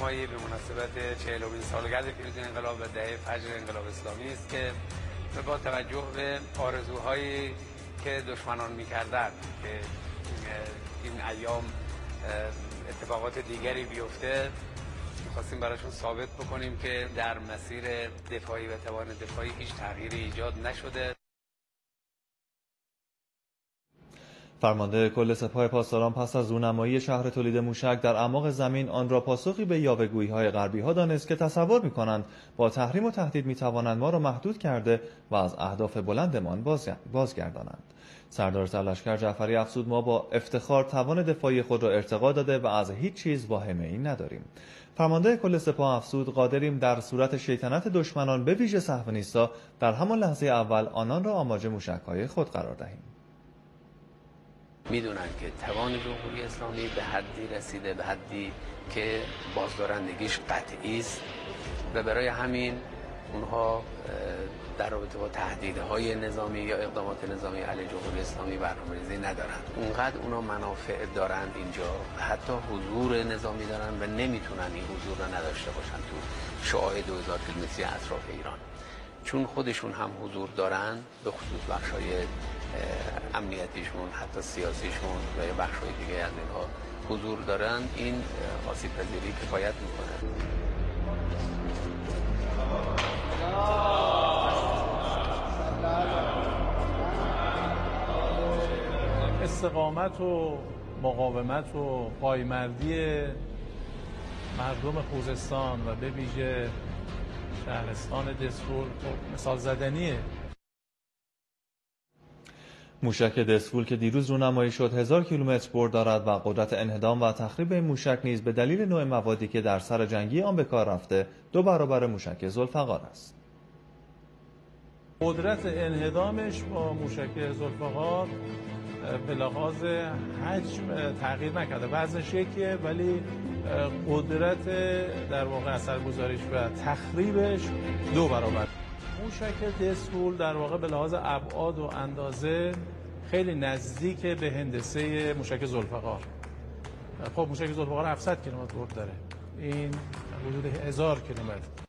مایی به مناسبت 40 سالگرد پیروزی انقلاب و دهه فجر انقلاب اسلامی است که با توجه به آرزوهایی که دشمنان می‌کردند که این ایام اتفاقات دیگری بیفته می‌خواستیم براشون ثابت بکنیم که در مسیر دفاعی و توان دفاعی هیچ تغییری ایجاد نشده. فرمانده کل سپاه پاسداران پس از رونمایی شهر تولید موشک در اعماق زمین آن را پاسخی به یاوهگویی های غربی ها دانست که تصور می کنند با تحریم و تهدید می توانند ما را محدود کرده و از اهداف بلندمان بازگردانند. سردار سرلشکر جعفری افزود ما با افتخار توان دفاعی خود را ارتقا داده و از هیچ چیز واهمه ای نداریم. فرمانده کل سپاه افزود قادریم در صورت شیطنت دشمنان به ویژه صهیونیست‌ها در همان لحظه اول آنان را آماج موشک‌های خود قرار دهیم. می‌دونن که توان جمهوری اسلامی به حدی رسیده به حدی که بازدارندگیش قطعی است. و برای همین اونها در رابطه با تهدیدهای نظامی یا اقدامات نظامی علیه جمهوری اسلامی برنامه‌ریزی ندارن. اونقدر اونا منافع دارند اینجا حتی حضور نظامی دارن و نمی‌تونن این حضور رو نداشته باشن تو شعاع 2000 کیلومتری اطراف ایران. چون خودشون هم حضور دارن به خصوص بخشای امنیتیشون حتی سیاسیشون و یا بخشای دیگه از اینها حضور دارن این آسیب پذیری کفایت می‌کنه. استقامت و مقاومت و پایمردی مردم خوزستان و به ویژه شهرستان دسفول خب مثال زدنیه. موشک دسفول که دیروز رونمایی شد هزار کیلومتر برد دارد و قدرت انهدام و تخریب این موشک نیز به دلیل نوع موادی که در سر جنگی آن به کار رفته دو برابر موشک زلفقار است. قدرت انهدامش با موشک زلفقار به لحاظ حجم تغییر نکرده. وزنش یکیه ولی قدرت در واقع اثرگذاریش و تخریبش دو برابر. موشک دسفول در واقع به لحاظ ابعاد و اندازه خیلی نزدیک به هندسه موشک زلفقار. خب موشک زلفقار 700 کیلومتر برد داره. این حدود 1000 کیلومتر.